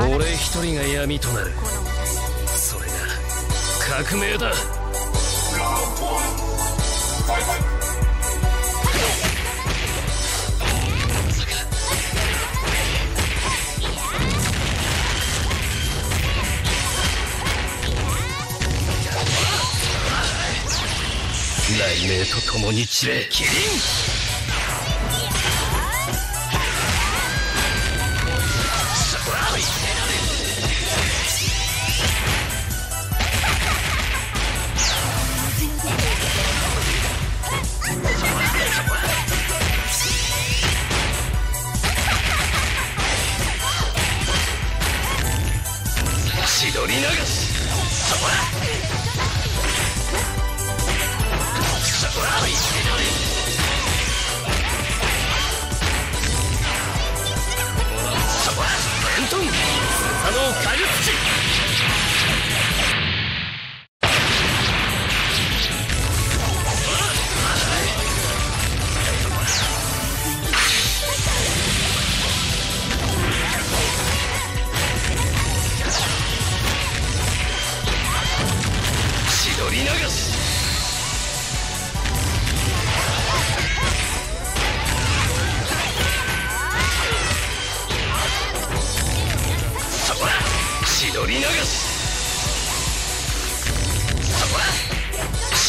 俺一人が闇となる。それが革命だ。雷鳴と共に散れ。キリン。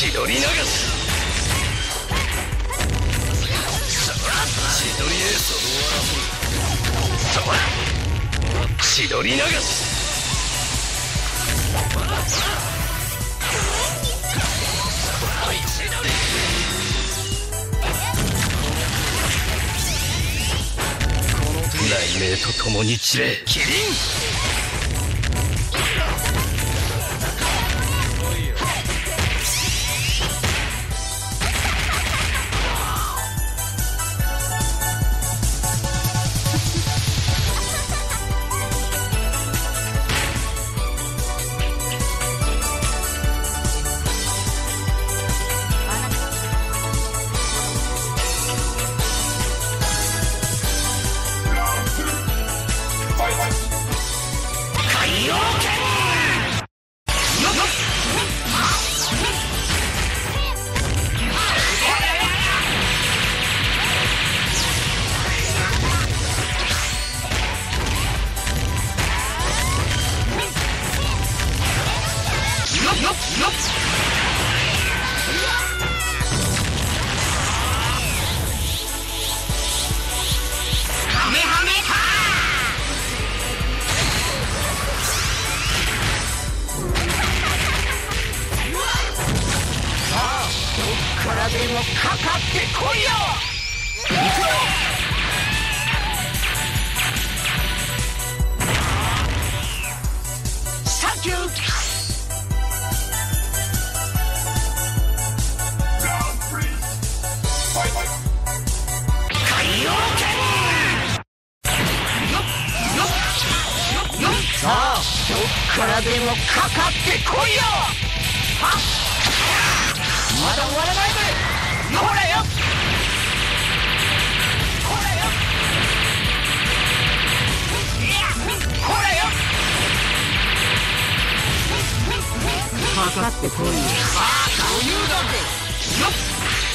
千鳥流し千鳥エースを千鳥流しと共に散れ。キリンどっからでもかかってこいよかかってこいよ！はまだ終わらないぜ！ほらよ！ほらよ！ほらよ！かかってこいよ。あ余裕だぜよっ！